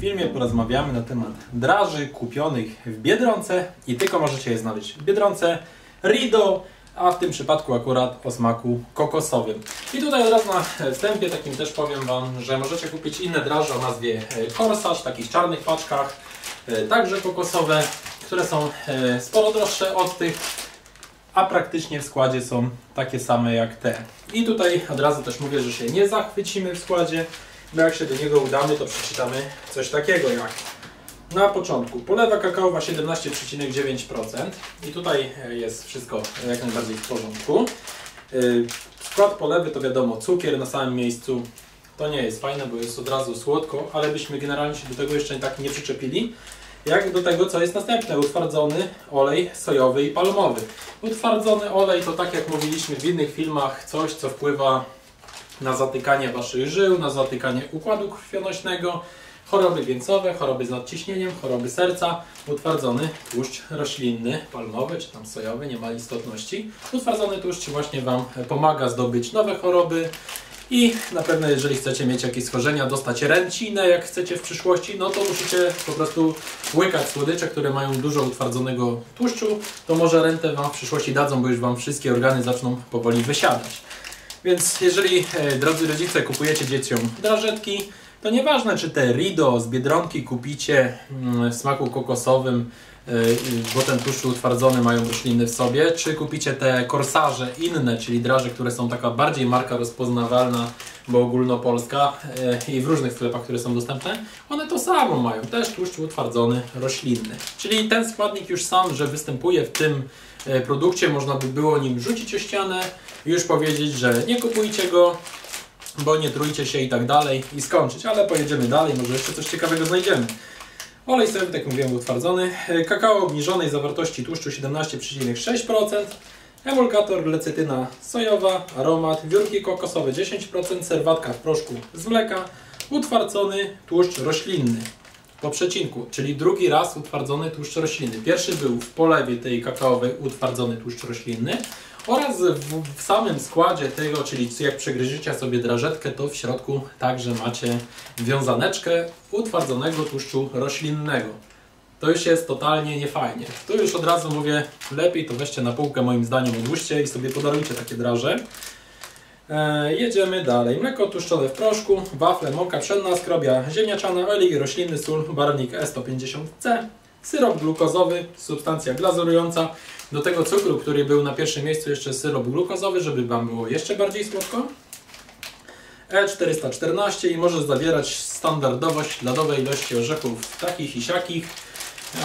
filmie porozmawiamy na temat draży kupionych w Biedronce i tylko możecie je znaleźć w Biedronce, Rido, a w tym przypadku akurat o smaku kokosowym. I tutaj od razu na wstępie takim też powiem Wam, że możecie kupić inne draże o nazwie Corsage w takich czarnych paczkach, e, także kokosowe, które są e, sporo droższe od tych, a praktycznie w składzie są takie same jak te. I tutaj od razu też mówię, że się nie zachwycimy w składzie, bo jak się do niego udamy, to przeczytamy coś takiego jak na początku polewa kakaowa 17,9% i tutaj jest wszystko jak najbardziej w porządku. Yy, skład polewy to wiadomo cukier na samym miejscu. To nie jest fajne, bo jest od razu słodko, ale byśmy generalnie się do tego jeszcze tak nie przyczepili. Jak do tego, co jest następne, utwardzony olej sojowy i palmowy. Utwardzony olej to tak jak mówiliśmy w innych filmach, coś co wpływa na zatykanie waszych żył, na zatykanie układu krwionośnego, choroby wieńcowe, choroby z nadciśnieniem, choroby serca, utwardzony tłuszcz roślinny, palmowy czy tam sojowy, nie ma istotności. Utwardzony tłuszcz właśnie Wam pomaga zdobyć nowe choroby i na pewno jeżeli chcecie mieć jakieś schorzenia, dostać ręcinę jak chcecie w przyszłości, no to musicie po prostu łykać słodycze, które mają dużo utwardzonego tłuszczu, to może rentę Wam w przyszłości dadzą, bo już Wam wszystkie organy zaczną powoli wysiadać. Więc jeżeli, e, drodzy rodzice, kupujecie dzieciom drażetki, to nieważne, czy te Rido z Biedronki kupicie mm, w smaku kokosowym, e, bo ten tłuszcz utwardzony mają rośliny w sobie, czy kupicie te korsarze inne, czyli draże, które są taka bardziej marka rozpoznawalna, bo ogólnopolska e, i w różnych sklepach, które są dostępne, one to samo mają, też tłuszcz utwardzony roślinny. Czyli ten składnik już sam, że występuje w tym produkcie, można by było nim rzucić o ścianę, już powiedzieć, że nie kupujcie go, bo nie trójcie się i tak dalej i skończyć. Ale pojedziemy dalej, może jeszcze coś ciekawego znajdziemy. Olej sojowy, tak mówiłem, utwardzony. Kakao obniżonej zawartości tłuszczu 17,6%. Emulgator, lecytyna sojowa, aromat, wiórki kokosowe 10%, serwatka w proszku z mleka, utwardzony tłuszcz roślinny po przecinku, czyli drugi raz utwardzony tłuszcz roślinny. Pierwszy był w polewie tej kakaowej utwardzony tłuszcz roślinny, oraz w, w, samym składzie tego, czyli jak przegryziecie sobie drażetkę, to w środku także macie wiązaneczkę utwardzonego tłuszczu roślinnego. To już jest totalnie niefajnie. Tu już od razu mówię, lepiej to weźcie na półkę moim zdaniem odłóżcie i sobie podarujcie takie draże. E, jedziemy dalej. Mleko tłuszczone w proszku, wafle, mąka pszenna, skrobia ziemniaczana, olej roślinny, sól, barwnik E150C, syrop glukozowy, substancja glazurująca, do tego cukru, który był na pierwszym miejscu jeszcze syrop glukozowy, żeby Wam było jeszcze bardziej słodko. E414 i może zawierać standardowo śladowe ilości orzechów takich i siakich,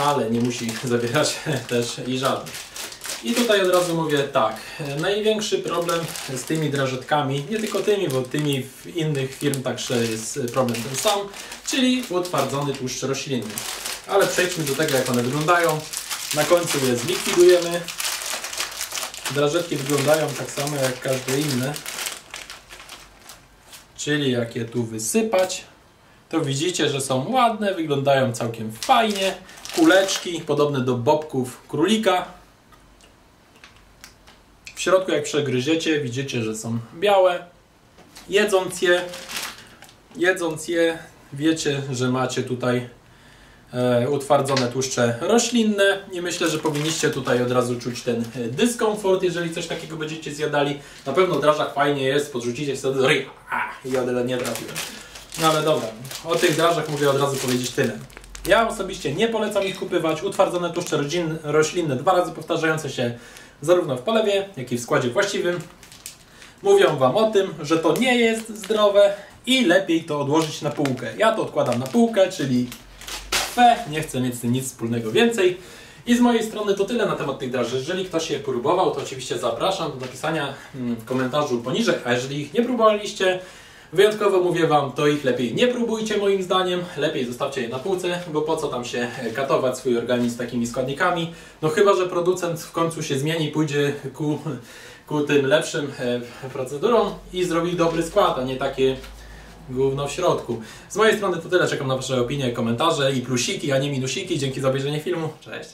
ale nie musi zawierać też i żadnych. I tutaj od razu mówię tak, największy problem z tymi drażetkami, nie tylko tymi, bo tymi w innych firm także jest problem ten sam, czyli utwardzony tłuszcz roślinny. Ale przejdźmy do tego jak one wyglądają. Na końcu je zlikwidujemy. Drażetki wyglądają tak samo jak każde inne. Czyli jak je tu wysypać, to widzicie, że są ładne, wyglądają całkiem fajnie. Kuleczki podobne do bobków królika. Środku jak przegryziecie, widzicie, że są białe. Jedząc je, jedząc je, wiecie, że macie tutaj E, utwardzone tłuszcze roślinne i myślę, że powinniście tutaj od razu czuć ten e, dyskomfort, jeżeli coś takiego będziecie zjadali. Na pewno drażak fajnie jest, podrzucicie wtedy do ryja i o nie trafiłem. No ale dobra, o tych drażach mówię od razu powiedzieć tyle. Ja osobiście nie polecam ich kupywać. Utwardzone tłuszcze roślinne, dwa razy powtarzające się zarówno w polewie, jak i w składzie właściwym. Mówią Wam o tym, że to nie jest zdrowe i lepiej to odłożyć na półkę. Ja to odkładam na półkę, czyli fe, nie chcę mieć z tym nic wspólnego więcej. I z mojej strony to tyle na temat tych draży. Jeżeli ktoś je próbował, to oczywiście zapraszam do napisania mm, w komentarzu poniżej, a jeżeli ich nie próbowaliście, wyjątkowo mówię Wam, to ich lepiej nie próbujcie moim zdaniem, lepiej zostawcie je na półce, bo po co tam się katować swój organizm takimi składnikami, no chyba, że producent w końcu się zmieni, pójdzie ku, ku tym lepszym e, procedurom i zrobi dobry skład, a nie takie gówno w środku. Z mojej strony to tyle, czekam na Wasze opinie, komentarze i plusiki, a nie minusiki. Dzięki za obejrzenie filmu. Cześć!